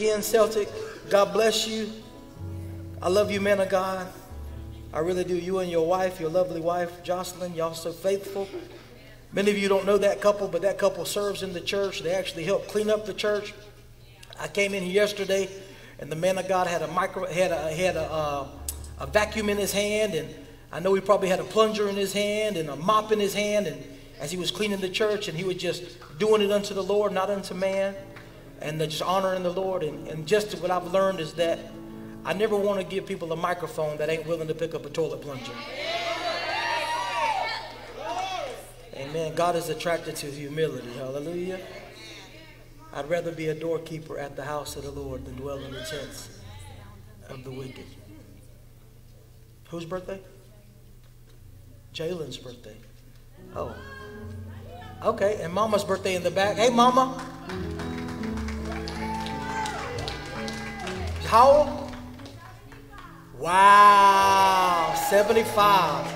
Again, Celtic, God bless you. I love you, man of God. I really do. You and your wife, your lovely wife, Jocelyn, y'all so faithful. Many of you don't know that couple, but that couple serves in the church. They actually help clean up the church. I came in here yesterday, and the man of God had a micro, had a had a, uh, a vacuum in his hand, and I know he probably had a plunger in his hand and a mop in his hand, and as he was cleaning the church, and he was just doing it unto the Lord, not unto man, and just honoring the Lord. And, and just what I've learned is that I never want to give people a microphone that ain't willing to pick up a toilet plunger. Amen. God is attracted to humility. Hallelujah. I'd rather be a doorkeeper at the house of the Lord than dwell in the tents of the wicked. Whose birthday? Jalen's birthday. Oh. Okay, and Mama's birthday in the back. Hey, Mama. How? Wow, 75.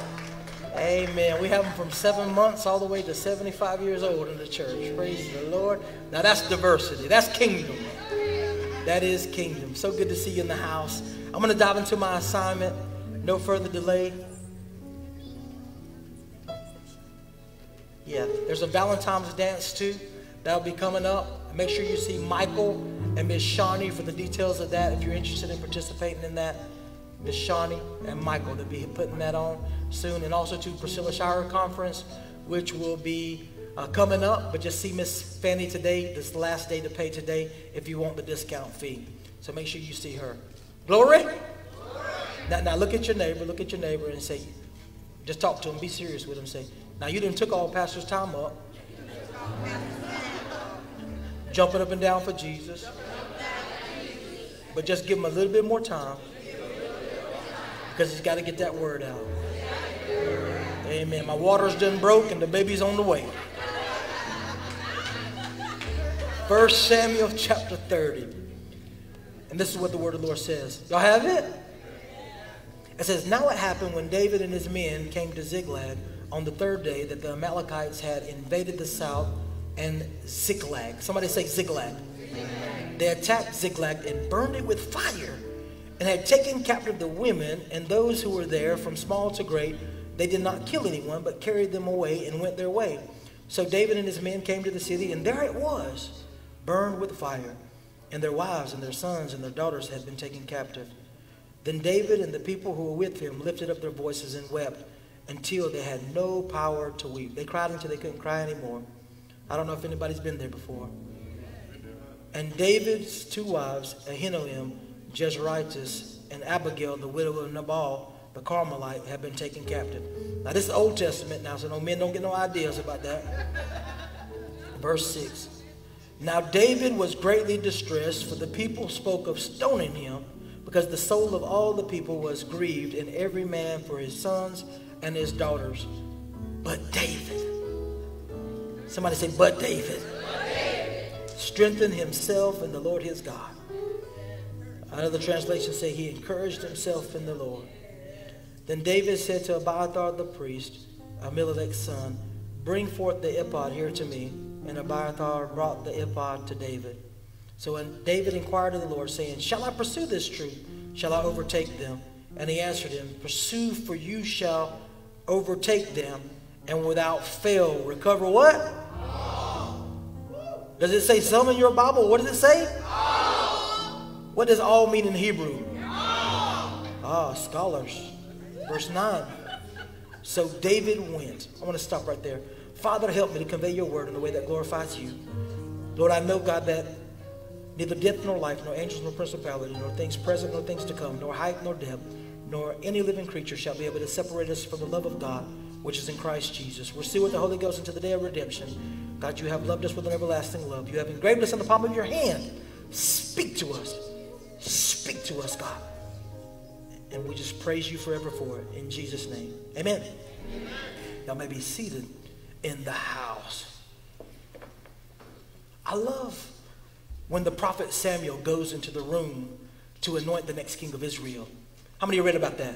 Amen. We have them from seven months all the way to 75 years old in the church. Praise the Lord. Now that's diversity. That's kingdom. That is kingdom. So good to see you in the house. I'm going to dive into my assignment. No further delay. Yeah, there's a Valentine's dance too. That'll be coming up. Make sure you see Michael and Miss Shawnee for the details of that if you're interested in participating in that. Miss Shawnee and Michael, they'll be putting that on soon. And also to Priscilla Shirer Conference, which will be uh, coming up. But just see Miss Fanny today. This last day to pay today if you want the discount fee. So make sure you see her. Glory? Glory. Now, now look at your neighbor. Look at your neighbor and say, just talk to him. Be serious with him. Say, now you didn't took all pastor's time up. Jumping up and down for Jesus. But just give him a little bit more time. Because he's got to get that word out. Amen. My water's done broke and the baby's on the way. First Samuel chapter 30. And this is what the word of the Lord says. Y'all have it? It says, Now it happened when David and his men came to Ziklag on the third day that the Amalekites had invaded the south and Ziklag. Somebody say Ziklag. They attacked Ziklag and burned it with fire and had taken captive the women and those who were there from small to great. They did not kill anyone, but carried them away and went their way. So David and his men came to the city, and there it was, burned with fire, and their wives and their sons and their daughters had been taken captive. Then David and the people who were with him lifted up their voices and wept until they had no power to weep. They cried until they couldn't cry anymore. I don't know if anybody's been there before. And David's two wives, Ahinoam, Jezreelitess, and Abigail, the widow of Nabal, the Carmelite, had been taken captive. Now, this is Old Testament now, so no men don't get no ideas about that. Verse 6. Now, David was greatly distressed, for the people spoke of stoning him, because the soul of all the people was grieved, and every man for his sons and his daughters. But David, somebody say, but David, strengthened himself in the Lord his God. Another translation say he encouraged himself in the Lord. Then David said to Abiathar the priest, Ahimelech's son, Bring forth the ephod here to me. And Abiathar brought the ephod to David. So when David inquired of the Lord, saying, Shall I pursue this troop? Shall I overtake them? And he answered him, Pursue, for you shall overtake them, and without fail recover what? Does it say some in your Bible? What does it say? All. What does all mean in Hebrew? All. Ah, scholars. Verse 9. So David went. I want to stop right there. Father, help me to convey your word in a way that glorifies you. Lord, I know, God, that neither death nor life, nor angels nor principality, nor things present nor things to come, nor height nor depth, nor any living creature shall be able to separate us from the love of God, which is in Christ Jesus. We're sealed with the Holy Ghost until the day of redemption. God, you have loved us with an everlasting love. You have engraved us in the palm of your hand. Speak to us. Speak to us, God. And we just praise you forever for it. In Jesus' name. Amen. Amen. Y'all may be seated in the house. I love when the prophet Samuel goes into the room to anoint the next king of Israel. How many have read about that?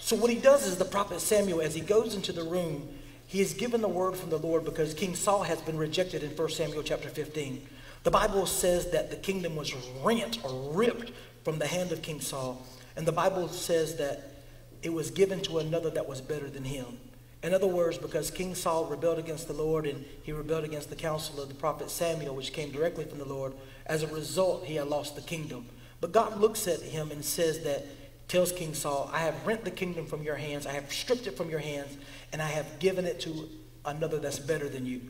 So what he does is the prophet Samuel, as he goes into the room, he is given the word from the Lord because King Saul has been rejected in 1 Samuel chapter 15. The Bible says that the kingdom was rent or ripped from the hand of King Saul. And the Bible says that it was given to another that was better than him. In other words, because King Saul rebelled against the Lord and he rebelled against the counsel of the prophet Samuel, which came directly from the Lord, as a result, he had lost the kingdom. But God looks at him and says that, tells King Saul, I have rent the kingdom from your hands, I have stripped it from your hands, and I have given it to another that's better than you.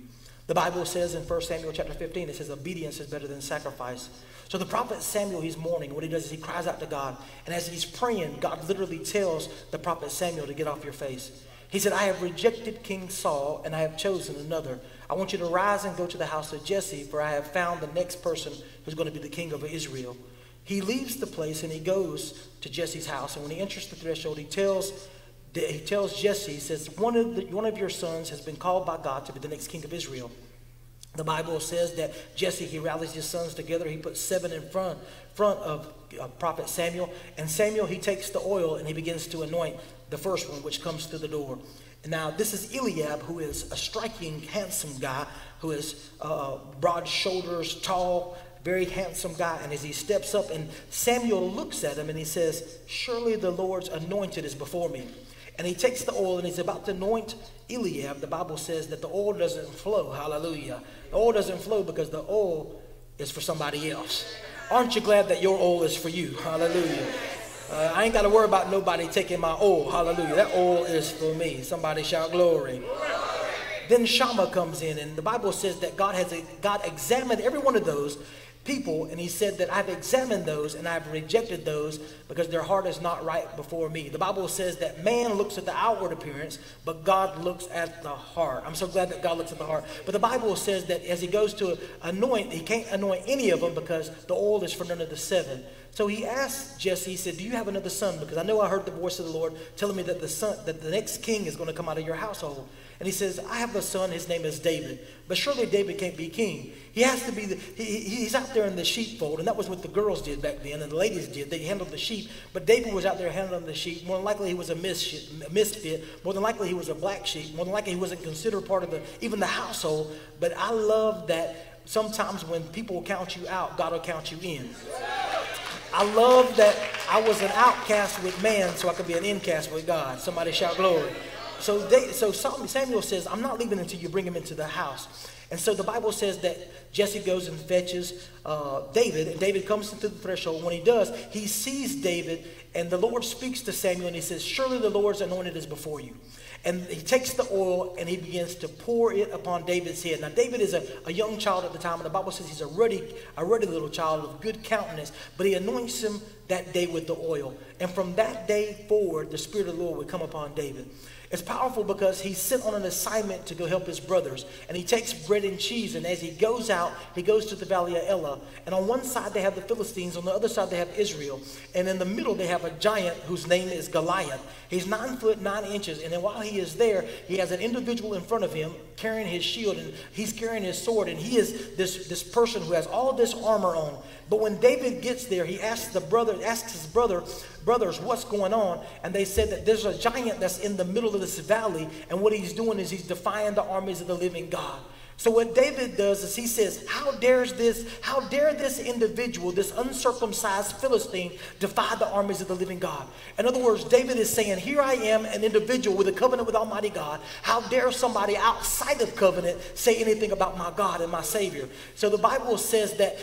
The Bible says in 1 Samuel chapter 15, it says, obedience is better than sacrifice. So the prophet Samuel, he's mourning. What he does is he cries out to God. And as he's praying, God literally tells the prophet Samuel to get off your face. He said, I have rejected King Saul and I have chosen another. I want you to rise and go to the house of Jesse, for I have found the next person who's going to be the king of Israel. He leaves the place and he goes to Jesse's house. And when he enters the threshold, he tells, he tells Jesse, he says, one of, the, one of your sons has been called by God to be the next king of Israel. The Bible says that Jesse, he rallies his sons together. He puts seven in front, front of uh, prophet Samuel. And Samuel, he takes the oil and he begins to anoint the first one, which comes through the door. Now, this is Eliab, who is a striking, handsome guy, who is uh, broad shoulders, tall, very handsome guy. And as he steps up, and Samuel looks at him and he says, Surely the Lord's anointed is before me. And he takes the oil and he's about to anoint Eliab. The Bible says that the oil doesn't flow. Hallelujah. The oil doesn't flow because the oil is for somebody else. Aren't you glad that your oil is for you? Hallelujah. Uh, I ain't got to worry about nobody taking my oil. Hallelujah. That oil is for me. Somebody shout glory. Then Shammah comes in, and the Bible says that God has God examined every one of those people, and he said that I've examined those and I've rejected those because their heart is not right before me. The Bible says that man looks at the outward appearance, but God looks at the heart. I'm so glad that God looks at the heart. But the Bible says that as he goes to anoint, he can't anoint any of them because the oil is for none of the seven. So he asked Jesse, he said, Do you have another son? Because I know I heard the voice of the Lord telling me that the son that the next king is going to come out of your household. And he says, I have a son, his name is David. But surely David can't be king. He has to be, the, he, he's out there in the sheepfold, and that was what the girls did back then, and the ladies did. They handled the sheep. But David was out there handling the sheep. More than likely, he was a misfit. More than likely, he was a black sheep. More than likely, he wasn't considered part of the, even the household. But I love that sometimes when people count you out, God will count you in. I love that I was an outcast with man so I could be an incast with God. Somebody shout glory. So, they, so Samuel says, I'm not leaving until you bring him into the house. And so the Bible says that Jesse goes and fetches uh, David, and David comes into the threshold. When he does, he sees David, and the Lord speaks to Samuel, and he says, Surely the Lord's anointed is before you. And he takes the oil and he begins to pour it upon David's head. Now, David is a, a young child at the time, and the Bible says he's a ruddy, a ruddy little child of good countenance, but he anoints him that day with the oil. And from that day forward, the Spirit of the Lord would come upon David. It's powerful because he's sent on an assignment to go help his brothers. And he takes bread and cheese, and as he goes out, he goes to the valley of Elah. And on one side, they have the Philistines, on the other side, they have Israel. And in the middle, they have a giant whose name is Goliath. He's nine foot nine inches. And then while he is there, he has an individual in front of him carrying his shield, and he's carrying his sword. And he is this, this person who has all this armor on. But when David gets there, he asks the brother, asks his brother, brothers, what's going on? And they said that there's a giant that's in the middle of this valley, and what he's doing is he's defying the armies of the living God. So what David does is he says, How dares this, how dare this individual, this uncircumcised Philistine, defy the armies of the living God? In other words, David is saying, Here I am, an individual with a covenant with Almighty God. How dare somebody outside of covenant say anything about my God and my Savior? So the Bible says that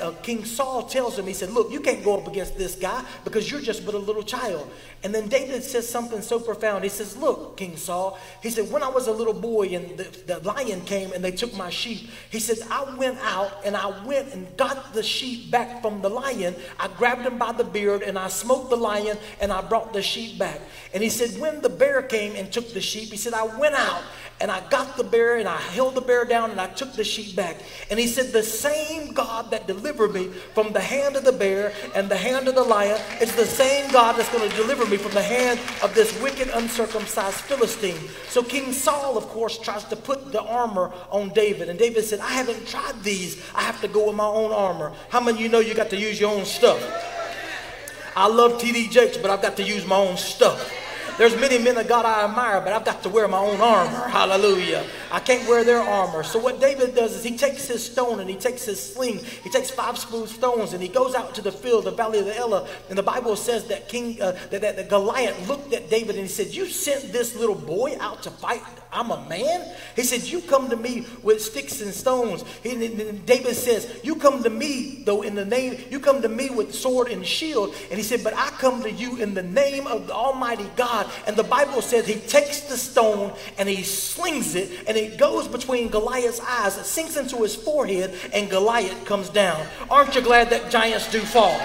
uh, King Saul tells him, he said, Look, you can't go up against this guy because you're just but a little child. And then David says something so profound. He says, Look, King Saul, he said, When I was a little boy and the, the lion came and they took my sheep, he said, I went out and I went and got the sheep back from the lion. I grabbed him by the beard and I smoked the lion and I brought the sheep back. And he said, When the bear came and took the sheep, he said, I went out and I got the bear and I held the bear down and I took the sheep back. And he said, The same God that delivered me from the hand of the bear and the hand of the lion is the same God that's going to deliver me from the hand of this wicked, uncircumcised Philistine. So King Saul, of course, tries to put the armor on David. And David said, I haven't tried these. I have to go with my own armor. How many of you know you got to use your own stuff? I love TD Jakes, but I've got to use my own stuff. There's many men of God I admire, but I've got to wear my own armor. Hallelujah. I can't wear their armor. So what David does is he takes his stone and he takes his sling. He takes five smooth stones and he goes out to the field, the valley of the Elah. And the Bible says that King uh, that, that, Goliath looked at David and he said, "You sent this little boy out to fight I'm a man. He said, You come to me with sticks and stones. He, David says, You come to me, though, in the name, you come to me with sword and shield. And he said, But I come to you in the name of the Almighty God. And the Bible says he takes the stone and he slings it, and it goes between Goliath's eyes. It sinks into his forehead, and Goliath comes down. Aren't you glad that giants do fall?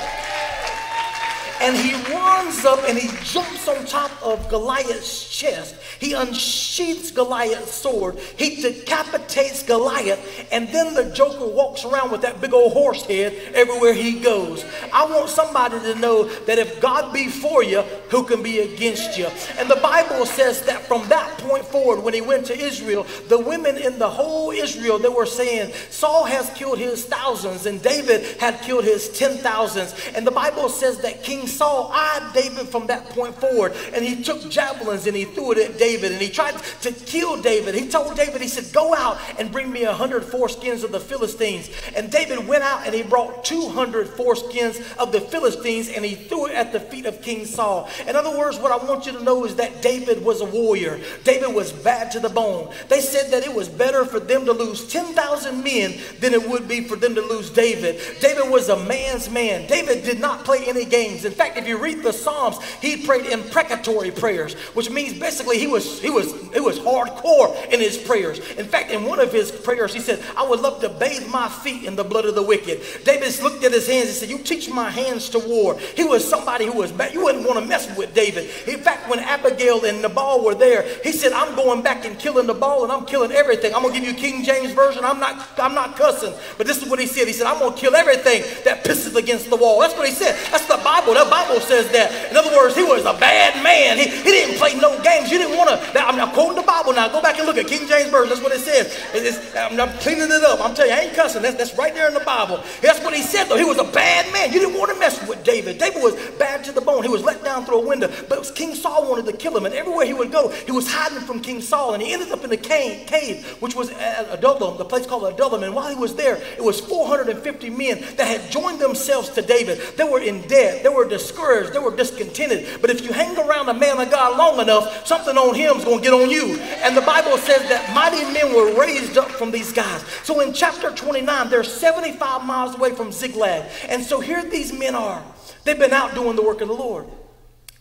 And he runs up and he jumps on top of Goliath's chest. He unsheaths Goliath's sword. He decapitates Goliath. And then the Joker walks around with that big old horse head everywhere he goes. I want somebody to know that if God be for you, who can be against you? And the Bible says that from that point forward, when he went to Israel, the women in the whole Israel, they were saying, Saul has killed his thousands and David had killed his ten thousands. And the Bible says that King Saul eyed David from that point forward. And he took javelins and he threw it at David and he tried to kill David. He told David, he said, Go out and bring me a hundred foreskins of the Philistines. And David went out and he brought 200 foreskins of the Philistines and he threw it at the feet of King Saul. In other words, what I want you to know is that David was a warrior. David was bad to the bone. They said that it was better for them to lose 10,000 men than it would be for them to lose David. David was a man's man. David did not play any games. In fact, if you read the Psalms, he prayed imprecatory prayers, which means basically he was he was he was hardcore in his prayers. In fact, in one of his prayers, he said, "I would love to bathe my feet in the blood of the wicked." David looked at his hands and said, "You teach my hands to war." He was somebody who was bad. You wouldn't want to mess with David. In fact, when Abigail and Nabal were there, he said, "I'm going back and killing Nabal and I'm killing everything. I'm gonna give you King James version. I'm not I'm not cussing, but this is what he said. He said, "I'm gonna kill everything that pisses against the wall." That's what he said. That's the Bible. Bible says that. In other words, he was a bad man. He, he didn't play no games. You didn't want to. I'm, I'm, quoting the Bible now. Go back and look at King James Version. That's what it says. I'm, I'm, cleaning it up. I'm telling you, I ain't cussing. That's, that's right there in the Bible. That's what he said, though. He was a bad man. You didn't want to mess with David. David was bad to the bone. He was let down through a window. But King Saul wanted to kill him. And everywhere he would go, he was hiding from King Saul. And he ended up in the cave, cave which was at Adullam, the place called Adullam. And while he was there, it was 450 men that had joined themselves to David. They were in debt. They were discouraged. They were discontented. But if you hang around a man of God long enough, something on him is going to get on you. And the Bible says that mighty men were raised up from these guys. So in chapter 29, they're 75 miles away from Ziklag. And so here these men are. They've been out doing the work of the Lord.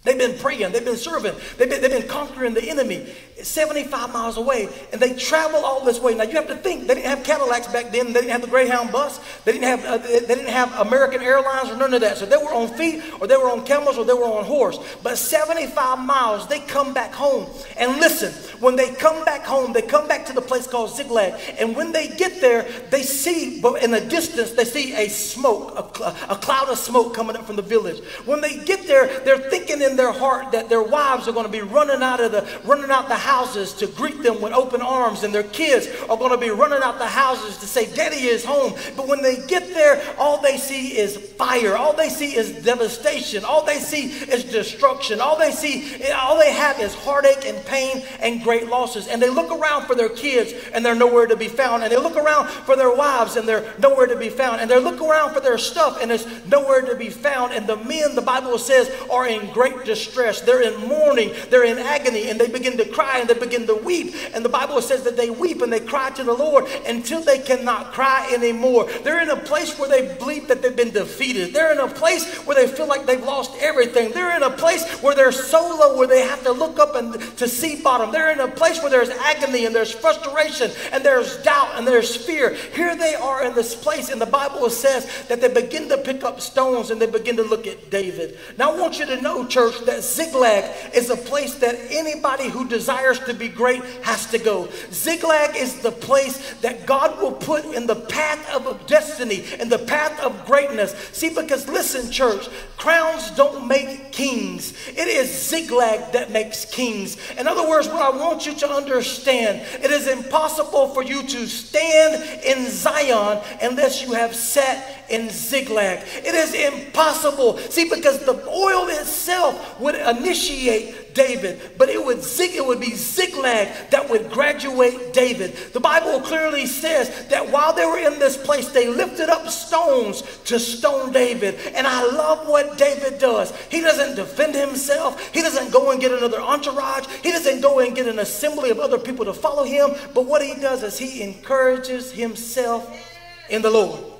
They've been praying, they've been serving, they've been, they've been conquering the enemy 75 miles away, and they travel all this way. Now you have to think they didn't have Cadillacs back then, they didn't have the Greyhound bus, they didn't have uh, they didn't have American Airlines or none of that. So they were on feet, or they were on camels, or they were on horse. But 75 miles, they come back home. And listen, when they come back home, they come back to the place called Ziklag, and when they get there, they see, in the distance, they see a smoke, a, a cloud of smoke coming up from the village. When they get there, they're thinking in their heart that their wives are going to be running out of the running out the houses to greet them with open arms, and their kids are going to be running out the houses to say, Daddy is home. But when they get there, all they see is fire. All they see is devastation. All they see is destruction. All they see, all they have is heartache and pain and great losses. And they look around for their kids and they're nowhere to be found. And they look around for their wives and they're nowhere to be found. And they look around for their stuff and it's nowhere to be found. And the men, the Bible says, are in great distress. They're in mourning, they're in agony, and they begin to cry and they begin to weep. And the Bible says that they weep and they cry to the Lord until they cannot cry anymore. They're in a place where they believe that they've been defeated. They're in a place where they feel like they've lost everything. They're in a place where they're so low where they have to look up and to see bottom. They're in a place where there's agony and there's frustration and there's doubt and there's fear. Here they are in this place, and the Bible says that they begin to pick up stones and they begin to look at David. Now I want you to know, church, that Ziklag is a place that anybody who desires to be great has to go. Ziklag is the place that God will put in the path of destiny, in the path of greatness. See, because listen, church, crowns don't make kings. It is Ziklag that makes kings. In other words, what I want you to understand, it is impossible for you to stand in Zion unless you have sat in Ziklag. It is impossible. See, because the oil itself would initiate David, but it would zig, it would be Ziklag that would graduate David. The Bible clearly says that while they were in this place, they lifted up stones to stone David. And I love what David does. He doesn't defend himself. He doesn't go and get another entourage. He doesn't go and get an assembly of other people to follow him. But what he does is he encourages himself in the Lord.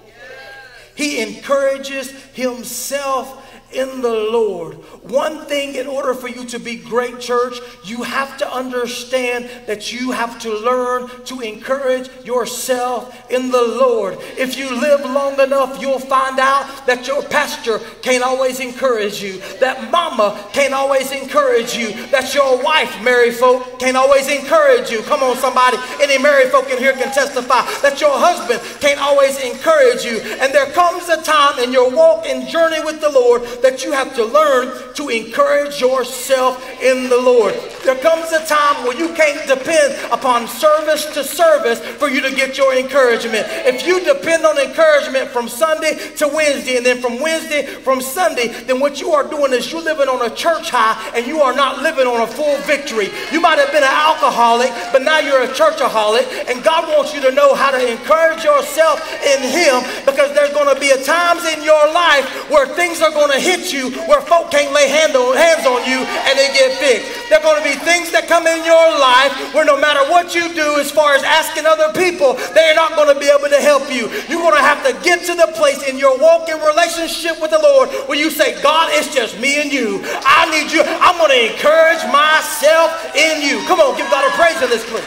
He encourages himself in the Lord. One thing, in order for you to be great, church, you have to understand that you have to learn to encourage yourself in the Lord. If you live long enough, you'll find out that your pastor can't always encourage you, that mama can't always encourage you, that your wife, married folk, can't always encourage you. Come on, somebody. Any married folk in here can testify that your husband can't always encourage you. And there comes a time in your walk and journey with the Lord that you have to learn to encourage yourself in the Lord. There comes a time where you can't depend upon service to service for you to get your encouragement. If you depend on encouragement from Sunday to Wednesday and then from Wednesday from Sunday, then what you are doing is you're living on a church high and you are not living on a full victory. You might have been an alcoholic, but now you're a churchaholic, and God wants you to know how to encourage yourself in Him because there's going to be a times in your life where things are going to hit you where folk can't lay hand on, hands on you and they get fixed. There are going to be things that come in your life where no matter what you do as far as asking other people, they're not going to be able to help you. You're going to have to get to the place in your walk in relationship with the Lord where you say, God, it's just me and you. I need you. I'm going to encourage myself in you. Come on, give God a praise in this place.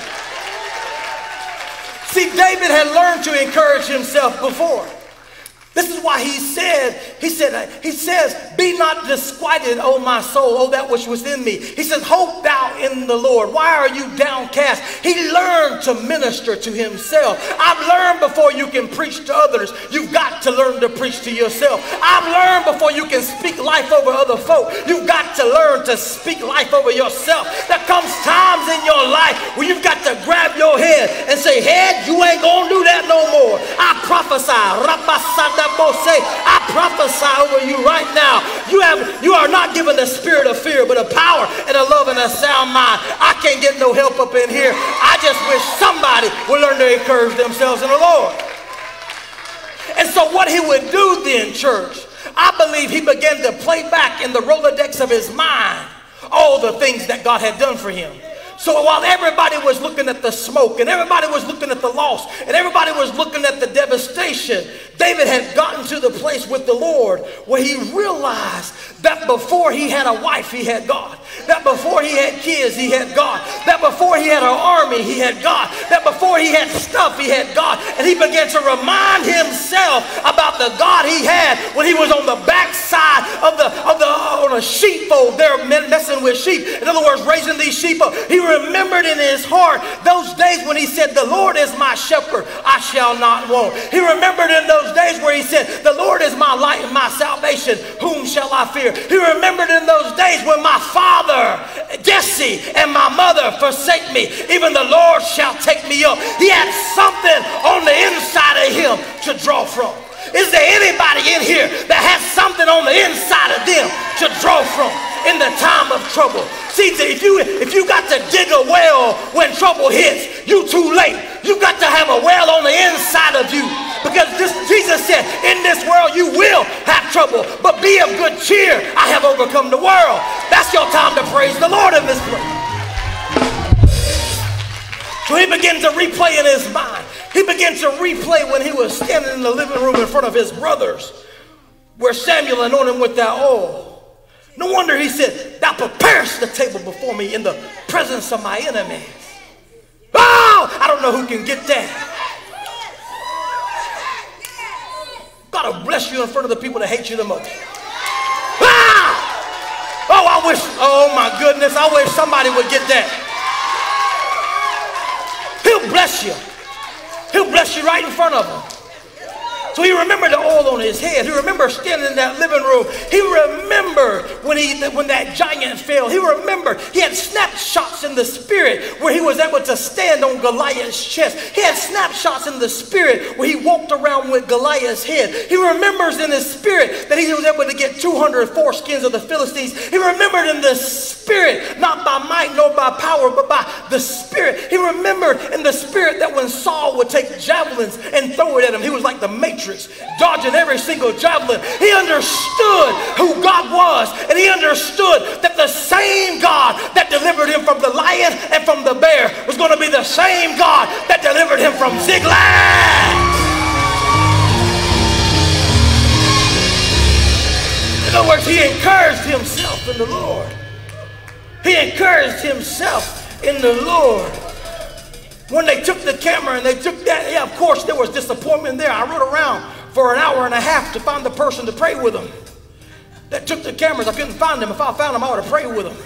See, David had learned to encourage himself before. This is why he said, he said, he says, be not disquieted, O my soul, O that which was in me. He says, hope thou in the Lord. Why are you downcast? He learned to minister to himself. I've learned before you can preach to others, you've got to learn to preach to yourself. I've learned before you can speak life over other folk, you've got to learn to speak life over yourself. There comes times in your life where you've got to grab your head and say, head, you ain't gonna do that no more. I prophesy. I prophesy over you right now. You have you are not given the spirit of fear, but a power and a love and a sound mind. I can't get no help up in here. I just wish somebody would learn to encourage themselves in the Lord. And so what he would do then, church, I believe he began to play back in the Rolodex of his mind all the things that God had done for him. So while everybody was looking at the smoke and everybody was looking at the loss and everybody was looking at the devastation, David had gotten to the place with the Lord where he realized that before he had a wife, he had God. That before he had kids, he had God. That before he had an army, he had God. That before he had stuff, he had God. And he began to remind himself about the God he had when he was on the backside of the of the on a sheepfold there messing with sheep. In other words, raising these sheep up. He remembered in his heart those days when he said, The Lord is my shepherd, I shall not want. He remembered in those days where he said, The Lord is my light and my salvation, whom shall I fear? He remembered in those days when my father, Jesse, and my mother forsake me, even the Lord shall take me up. He had something on the inside of him to draw from. Is there anybody in here that has something on the inside of them to draw from in the time of trouble? See, if you if you got to dig a well when trouble hits, you too late. You got to have a well on the inside of you. Because this, Jesus said, in this world you will have trouble, but be of good cheer. I have overcome the world. That's your time to praise the Lord in this place. So he began to replay in his mind. He began to replay when he was standing in the living room in front of his brothers, where Samuel anointed him with that oil. No wonder he said, Thou preparest the table before me in the presence of my enemies. Oh, I don't know who can get that. God will bless you in front of the people that hate you the most. Ah! Oh, I wish, oh my goodness, I wish somebody would get that. He'll bless you. He'll bless you right in front of them. So he remembered the oil on his head. He remembered standing in that living room. He remembered when, he, when that giant fell. He remembered he had snapshots in the spirit where he was able to stand on Goliath's chest. He had snapshots in the spirit where he walked around with Goliath's head. He remembers in his spirit that he was able to get 200 foreskins of the Philistines. He remembered in the spirit, not by might nor by power, but by the spirit. He remembered in the spirit that when Saul would take javelins and throw it at him, he was like the matrix, dodging every single javelin. He understood who God was, and he understood that the same God that delivered him from the lion and from the bear was going to be the same God that delivered him from Ziklag. In other words, he encouraged himself in the Lord. He encouraged himself in the Lord. When they took the camera and they took that, yeah, of course there was disappointment there. I rode around for an hour and a half to find the person to pray with them. That took the cameras, I couldn't find them. If I found them, I would have prayed with them.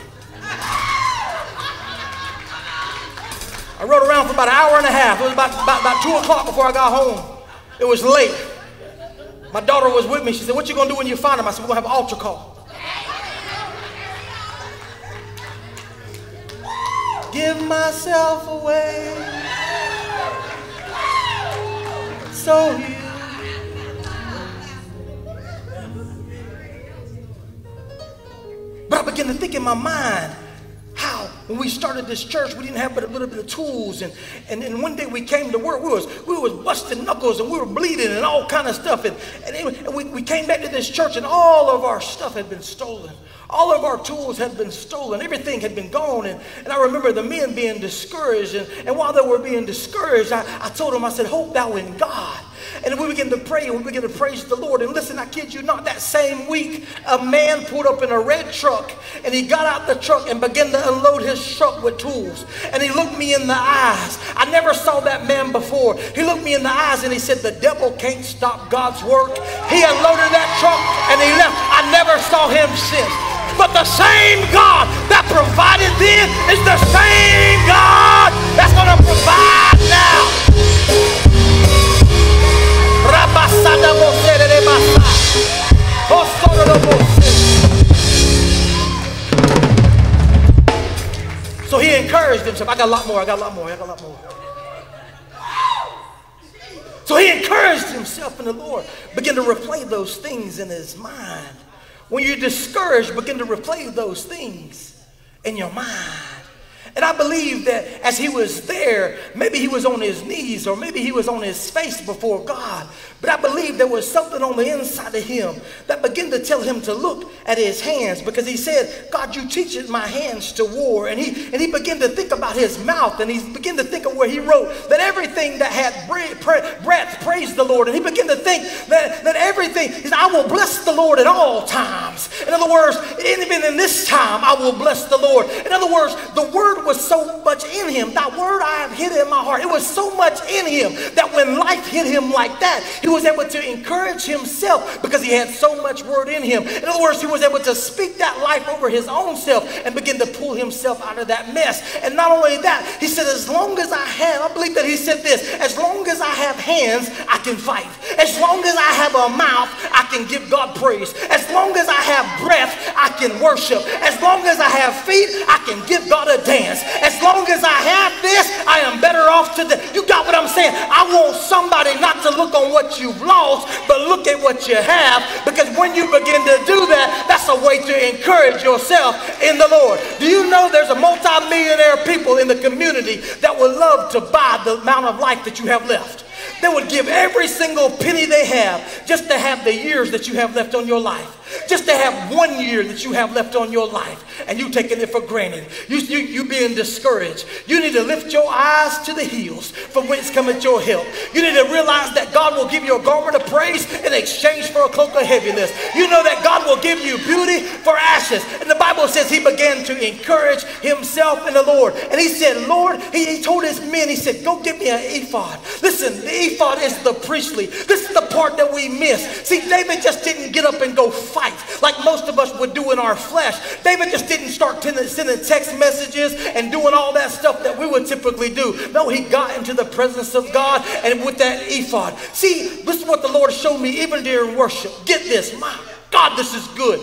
I rode around for about an hour and a half. It was about, about, about 2 o'clock before I got home. It was late. My daughter was with me. She said, What you gonna do when you find them? I said, We're gonna have an altar call. Give myself away. So you But I began to think in my mind, how when we started this church, we didn't have but a little bit of tools. And, and, and one day we came to work, we was, we was busting knuckles and we were bleeding and all kind of stuff. And, and, and we, we came back to this church and all of our stuff had been stolen. All of our tools had been stolen. Everything had been gone. And, and I remember the men being discouraged. And, and while they were being discouraged, I, I told them, I said, hope thou in God. And we begin to pray and we begin to praise the Lord. And listen, I kid you not, that same week, a man pulled up in a red truck and he got out the truck and began to unload his truck with tools. And he looked me in the eyes. I never saw that man before. He looked me in the eyes and he said, The devil can't stop God's work. He unloaded that truck and he left. I never saw him since. But the same God that provided then is the same God that's going to provide now. Oh, so he encouraged himself. I got a lot more. I got a lot more. I got a lot more. So he encouraged himself in the Lord. Begin to replay those things in his mind. When you're discouraged, begin to replay those things in your mind. And I believe that as he was there, maybe he was on his knees or maybe he was on his face before God. But I believe there was something on the inside of him that began to tell him to look at his hands because he said, God, you teach my hands to war. And he, and he began to think about his mouth and he began to think of where he wrote that everything that had breath praised the Lord. And he began to think that, that everything is, I will bless the Lord at all times. In other words, even in this time, I will bless the Lord. In other words, the word was so much in him. That word I have hid in my heart. It was so much in him that when life hit him like that, he was able to encourage himself because he had so much word in him. In other words, he was able to speak that life over his own self and begin to pull himself out of that mess. And not only that, he said, as long as I have, I believe that he said this, as long as I have hands, I can fight. As long as I have a mouth, I can give God praise. As long as I have breath, I can worship. As long as I have feet, I can give God a dance. As long as I have this, I am better off today. You got what I'm saying? I want somebody not to look on what you've lost, but look at what you have. Because when you begin to do that, that's a way to encourage yourself in the Lord. Do you know there's a multi-millionaire people in the community that would love to buy the amount of life that you have left? They would give every single penny they have just to have the years that you have left on your life just to have one year that you have left on your life and you taking it for granted. You, you, you being discouraged. You need to lift your eyes to the hills from whence cometh your help. You need to realize that God will give you a garment of praise in exchange for a cloak of heaviness. You know that God will give you beauty for ashes. And the Bible says he began to encourage himself in the Lord. And he said, Lord, he, he told his men, he said, go get me an ephod. Listen, the ephod is the priestly. This is the part that we miss. See, David just didn't get up and go fight fight like most of us would do in our flesh. David just didn't start sending text messages and doing all that stuff that we would typically do. No, he got into the presence of God and with that ephod. See, this is what the Lord showed me even during worship. Get this, my God, this is good.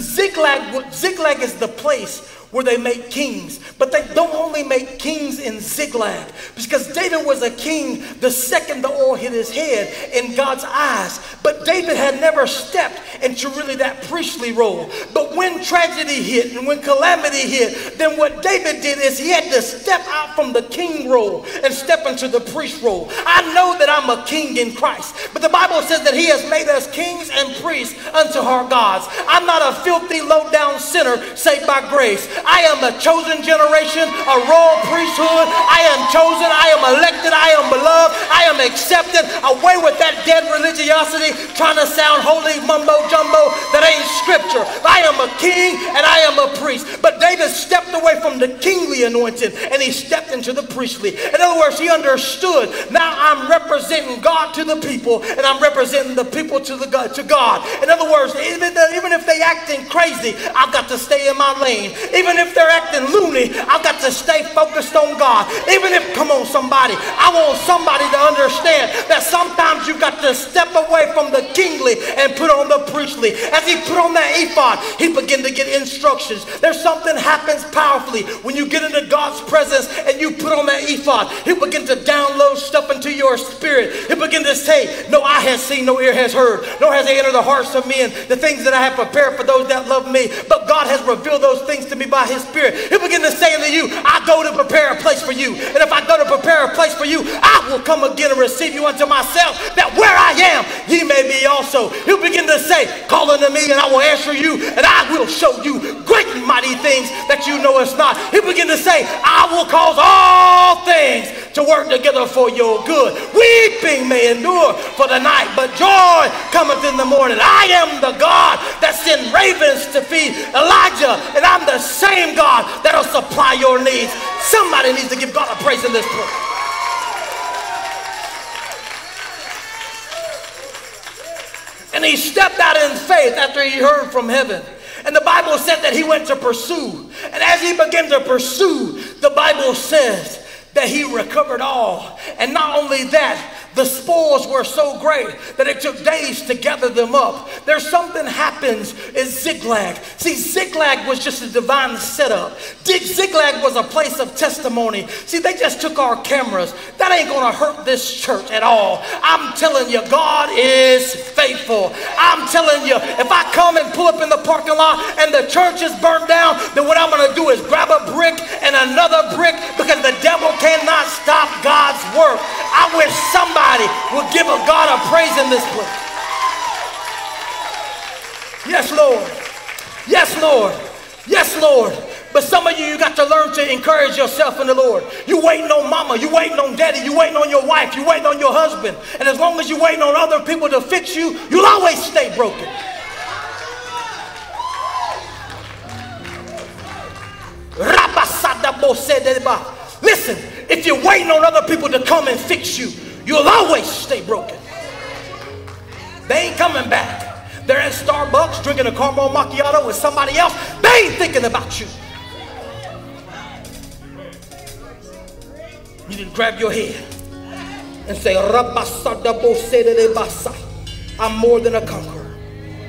Ziklag, Ziklag is the place where they make kings. But they don't only make kings in Ziklag, because David was a king the second the oil hit his head in God's eyes. But David had never stepped into really that priestly role. But when tragedy hit and when calamity hit, then what David did is he had to step out from the king role and step into the priest role. I know that I'm a king in Christ, but the Bible says that he has made us kings and priests unto our gods. I'm not a filthy, low down sinner saved by grace. I am a chosen generation, a royal priesthood. I am chosen. I am elected. I am beloved. I am accepted. Away with that dead religiosity, trying to sound holy mumbo jumbo that ain't scripture. I am a king and I am a priest. But David stepped away from the kingly anointing and he stepped into the priestly. In other words, he understood. Now I'm representing God to the people and I'm representing the people to the God to God. In other words, even, even if they acting crazy, I've got to stay in my lane. Even if they're acting loony, I've got to stay focused on God. Even if, come on, somebody, I want somebody to understand that sometimes you've got to step away from the kingly and put on the priestly. As he put on that ephod, he began to get instructions. There's something happens powerfully when you get into God's presence and you put ephod. He begin to download stuff into your spirit. He begin to say, no eye has seen, no ear has heard, nor has they entered the hearts of men, the things that I have prepared for those that love me. But God has revealed those things to me by his spirit. He begin to say unto you, I go to prepare a place for you. And if I go to prepare a place for you, I will come again and receive you unto myself, that where I am, ye may be also. He'll begin to say, call unto me and I will answer you, and I will show you great and mighty things that you know it's not. He'll begin to say, I will cause all things to work together for your good. Weeping may endure for the night, but joy cometh in the morning. I am the God that sent ravens to feed Elijah, and I'm the same God that'll supply your needs. Somebody needs to give God a praise in this place. And he stepped out in faith after he heard from heaven. And the Bible said that he went to pursue. And as he began to pursue, the Bible says that he recovered all. And not only that, the spoils were so great that it took days to gather them up. There's something happens in Ziklag. See, Ziklag was just a divine setup. Ziklag was a place of testimony. See, they just took our cameras. That ain't going to hurt this church at all. I'm telling you, God is faithful. I'm telling you, if I come and pull up in the parking lot and the church is burnt down, then what I'm going to do is grab a brick and another brick because the devil cannot stop God's work. I wish somebody would give a God a praise in this place. Yes, Lord. Yes, Lord. Yes, Lord. But some of you, you got to learn to encourage yourself in the Lord. You waiting on mama, you waiting on daddy, you waiting on your wife, you waiting on your husband. And as long as you waiting on other people to fix you, you'll always stay broken. Listen, if you're waiting on other people to come and fix you, You'll always stay broken. They ain't coming back. They're at Starbucks drinking a caramel macchiato with somebody else. They ain't thinking about you. You to grab your head and say, I'm more than a conqueror.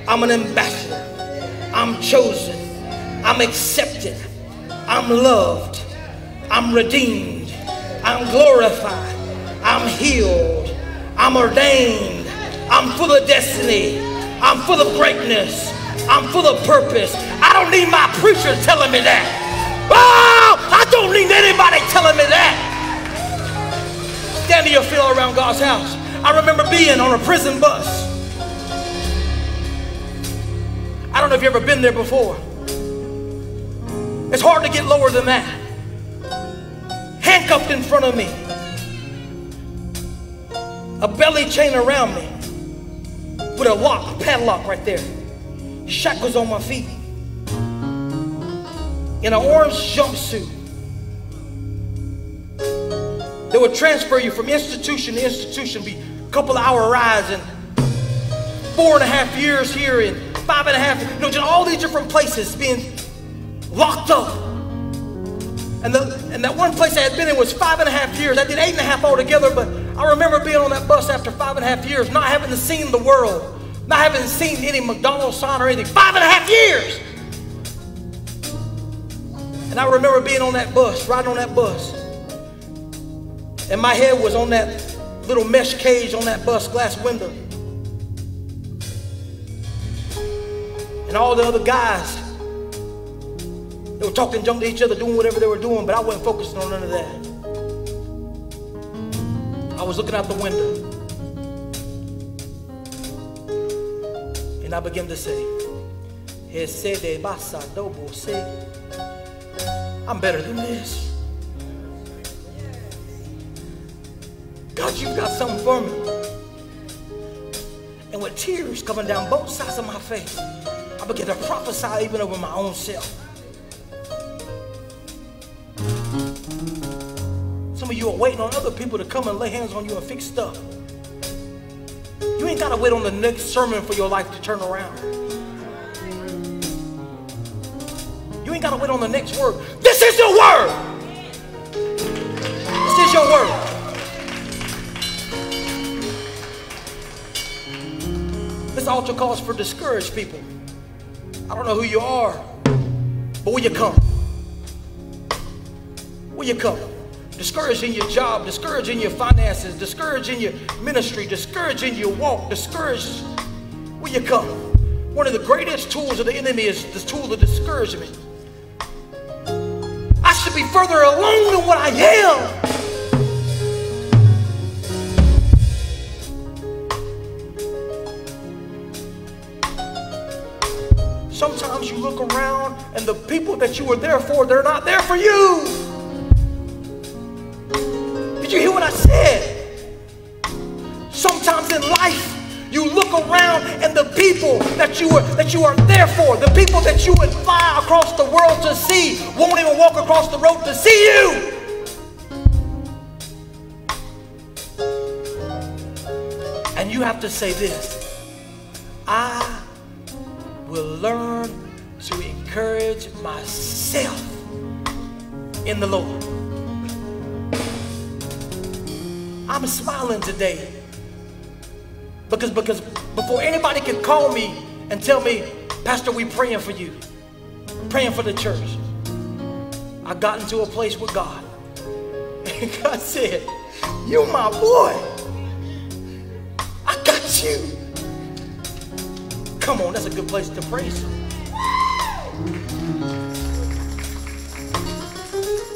I'm an ambassador. I'm chosen. I'm accepted. I'm loved. I'm redeemed. I'm glorified. I'm healed. I'm ordained. I'm full of destiny. I'm full of greatness. I'm full of purpose. I don't need my preacher telling me that. Oh, I don't need anybody telling me that. Stand to your feet around God's house. I remember being on a prison bus. I don't know if you've ever been there before. It's hard to get lower than that. Handcuffed in front of me a belly chain around me with a lock, a padlock right there. Shackles on my feet. In an orange jumpsuit. They would transfer you from institution to institution, be a couple hour rides and four and a half years here and five and a half, you know, just all these different places being locked up. And, the, and that one place I had been in was five and a half years. I did eight and a half altogether, but I remember being on that bus after five and a half years, not having seen the world, not having seen any McDonald's sign or anything. Five and a half years. And I remember being on that bus, riding on that bus. And my head was on that little mesh cage on that bus glass window. And all the other guys, they were talking junk to each other, doing whatever they were doing, but I wasn't focusing on none of that. I was looking out the window. And I began to say, I'm better than this. God, you've got something for me. And with tears coming down both sides of my face, I began to prophesy even over my own self. You are waiting on other people to come and lay hands on you and fix stuff. You ain't got to wait on the next sermon for your life to turn around. You ain't got to wait on the next word. This is your word. This is your word. This altar calls for discouraged people. I don't know who you are, but will you come? Will you come? Discouraged in your job, discouraged in your finances, discouraged in your ministry, discouraged in your walk, discouraged. Will you come? One of the greatest tools of the enemy is this tool of discouragement. I should be further along than what I am. Sometimes you look around and the people that you were there for, they're not there for you. Said? Sometimes in life, you look around and the people that you are that you are there for, the people that you would fly across the world to see, won't even walk across the road to see you. And you have to say this. I will learn to encourage myself in the Lord. I'm smiling today because, because before anybody can call me and tell me, Pastor, we praying for you, praying for the church, I got into a place with God. And God said, You my boy. I got you. Come on, that's a good place to praise.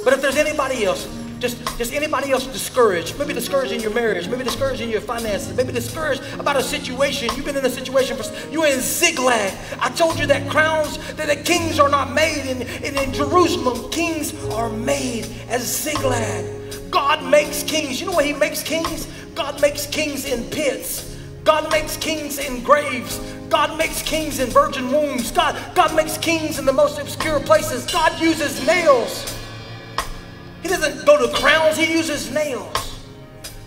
But if there's anybody else, just, just anybody else discouraged, maybe discouraged in your marriage, maybe discouraged in your finances, maybe discouraged about a situation. You've been in a situation for, you're in Ziklag. I told you that crowns, that the kings are not made in, in, Jerusalem. Kings are made as Ziklag. God makes kings. You know what he makes kings? God makes kings in pits. God makes kings in graves. God makes kings in virgin wombs. God, God makes kings in the most obscure places. God uses nails. He doesn't go to crowns, he uses nails.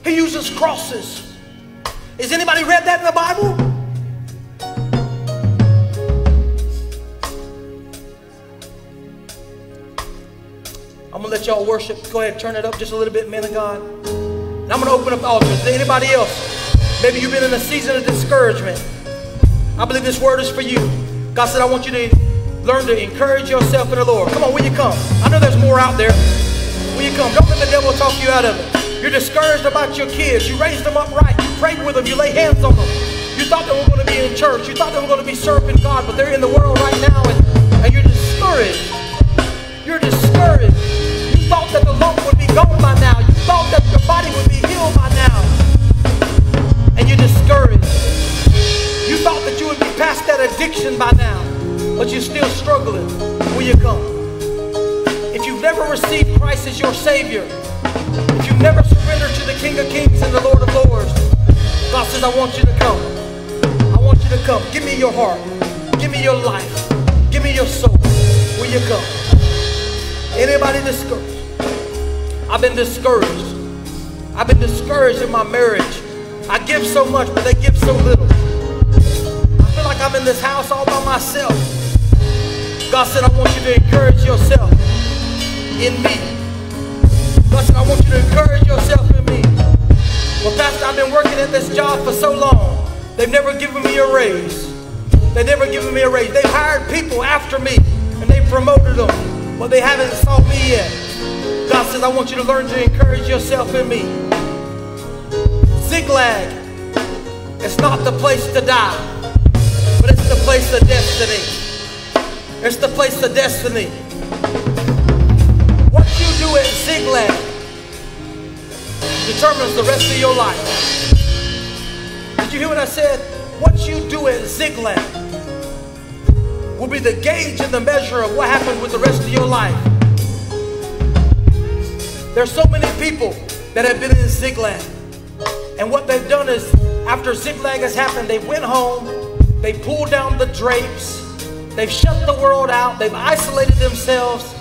He uses crosses. Has anybody read that in the Bible? I'm gonna let y'all worship. Go ahead, turn it up just a little bit, man of God. And I'm gonna open up the altar. Is there anybody else? Maybe you've been in a season of discouragement. I believe this word is for you. God said, I want you to learn to encourage yourself in the Lord. Come on, will you come? I know there's more out there. Will you come? Don't let the devil talk you out of it. You're discouraged about your kids. You raised them up right. You prayed with them. You lay hands on them. You thought they were going to be in church. You thought they were going to be serving God, but they're in the world right now and, and you're discouraged. You're discouraged. You thought that the lump would be gone by now. You thought that your body would be healed by now. And you're discouraged. You thought that you would be past that addiction by now, but you're still struggling. Will you come? If you've never received Christ as your Savior, if you've never surrendered to the King of Kings and the Lord of Lords, God says, I want you to come. I want you to come. Give me your heart. Give me your life. Give me your soul. Will you come? Anybody discouraged? I've been discouraged. I've been discouraged in my marriage. I give so much, but they give so little I feel like I'm in this house all by myself. God said, I want you to encourage yourself in me. Said, I want you to encourage yourself in me. Well, Pastor, I've been working at this job for so long. They've never given me a raise. They've never given me a raise. They've hired people after me and they promoted them, but they haven't saw me yet. God says, I want you to learn to encourage yourself in me. Ziklag is not the place to die, but it's the place of destiny. It's the place of destiny. Ziklag determines the rest of your life. Did you hear what I said? What you do at Ziklag will be the gauge and the measure of what happens with the rest of your life. There's so many people that have been in Ziklag. And what they've done is, after Ziklag has happened, they went home, they pulled down the drapes, they've shut the world out, they've isolated themselves,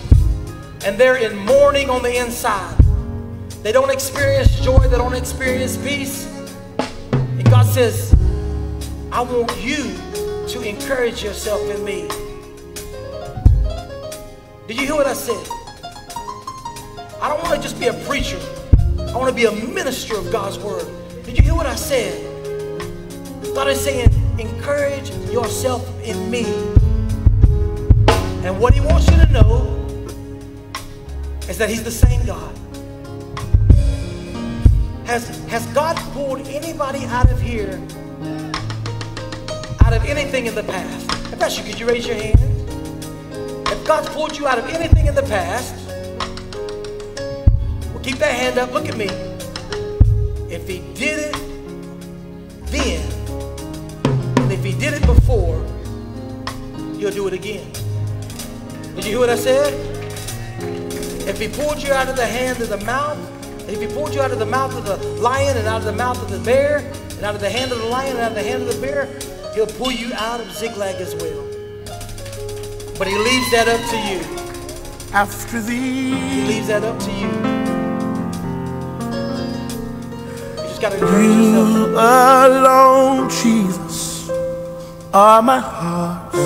and they're in mourning on the inside. They don't experience joy, they don't experience peace. And God says, I want you to encourage yourself in me. Did you hear what I said? I don't want to just be a preacher. I want to be a minister of God's word. Did you hear what I said? God is saying, encourage yourself in me. And what he wants you to know is that he's the same God. Has, has God pulled anybody out of here out of anything in the past? If that's you, could you raise your hand? If God's pulled you out of anything in the past, well, keep that hand up. Look at me. If He did it then, and if He did it before, He'll do it again. Did you hear what I said? If He pulled you out of the hand of the mouth, if He pulled you out of the mouth of the lion and out of the mouth of the bear, and out of the hand of the lion and out of the hand of the bear, He'll pull you out of Ziklag as well. But he leaves that up to you. After thee, He leaves that up to you. You just got to encourage you alone, Jesus, are my heart's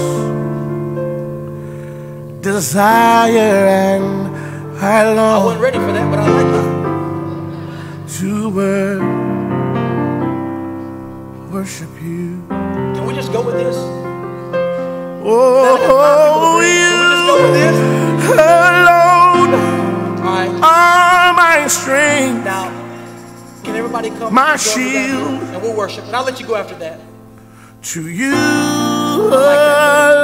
desire, and I I long wasn't ready for that, but I like it. to wor- worship you. Can we just go with this? Oh, Can we just go with this? alone All right. are my strength. Now, can everybody come? My join me down here? shield. And we'll worship. And I'll let you go after that. To you like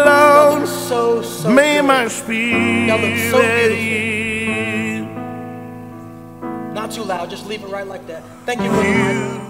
alone so, so may good. my spirit look so yield. Not too loud. Just leave it right like that. Thank you